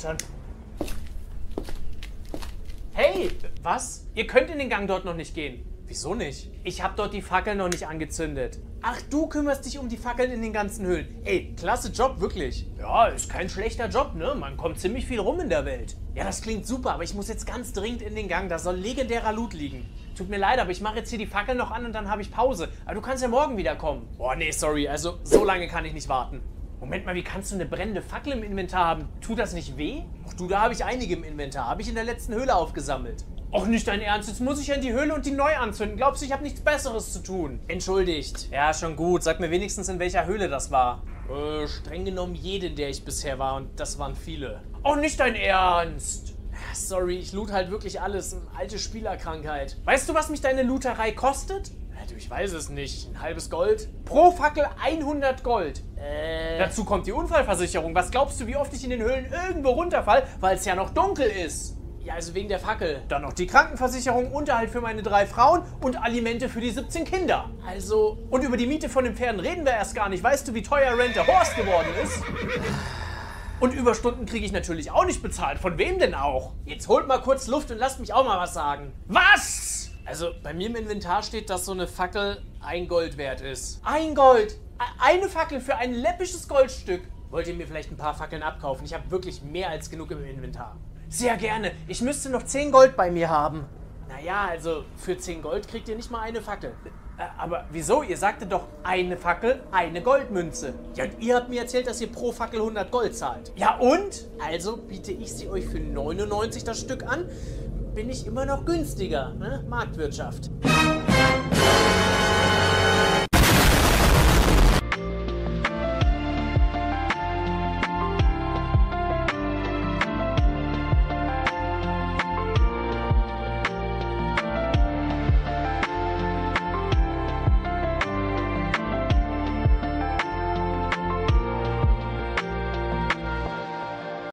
Schon. Hey, was? Ihr könnt in den Gang dort noch nicht gehen. Wieso nicht? Ich habe dort die Fackeln noch nicht angezündet. Ach, du kümmerst dich um die Fackeln in den ganzen Höhlen. Ey, klasse Job, wirklich. Ja, ist kein schlechter Job, ne? Man kommt ziemlich viel rum in der Welt. Ja, das klingt super, aber ich muss jetzt ganz dringend in den Gang. Da soll legendärer Loot liegen. Tut mir leid, aber ich mache jetzt hier die Fackeln noch an und dann habe ich Pause. Aber du kannst ja morgen wiederkommen. Boah, nee, sorry. Also, so lange kann ich nicht warten. Moment mal, wie kannst du eine brennende Fackel im Inventar haben? Tut das nicht weh? Ach du, da habe ich einige im Inventar. Habe ich in der letzten Höhle aufgesammelt. Och, nicht dein Ernst. Jetzt muss ich ja in die Höhle und die neu anzünden. Glaubst du, ich habe nichts Besseres zu tun? Entschuldigt. Ja, schon gut. Sag mir wenigstens, in welcher Höhle das war. Äh, streng genommen jede, in der ich bisher war. Und das waren viele. Oh, nicht dein Ernst. Sorry, ich loot halt wirklich alles. Alte Spielerkrankheit. Weißt du, was mich deine Looterei kostet? Du, ich weiß es nicht. Ein halbes Gold? Pro Fackel 100 Gold. Äh. Dazu kommt die Unfallversicherung. Was glaubst du, wie oft ich in den Höhlen irgendwo runterfall, weil es ja noch dunkel ist? Ja, also wegen der Fackel. Dann noch die Krankenversicherung, Unterhalt für meine drei Frauen und Alimente für die 17 Kinder. Also, und über die Miete von den Pferden reden wir erst gar nicht. Weißt du, wie teuer Rent a Horse geworden ist? Und Überstunden kriege ich natürlich auch nicht bezahlt. Von wem denn auch? Jetzt holt mal kurz Luft und lasst mich auch mal was sagen. Was? Also bei mir im Inventar steht, dass so eine Fackel ein Gold wert ist. Ein Gold? Eine Fackel für ein läppisches Goldstück. Wollt ihr mir vielleicht ein paar Fackeln abkaufen? Ich habe wirklich mehr als genug im Inventar. Sehr gerne. Ich müsste noch 10 Gold bei mir haben. Naja, also für 10 Gold kriegt ihr nicht mal eine Fackel. Aber wieso? Ihr sagtet doch eine Fackel, eine Goldmünze. Ja, und ihr habt mir erzählt, dass ihr pro Fackel 100 Gold zahlt. Ja und? Also biete ich sie euch für 99 das Stück an bin ich immer noch günstiger. Ne? Marktwirtschaft.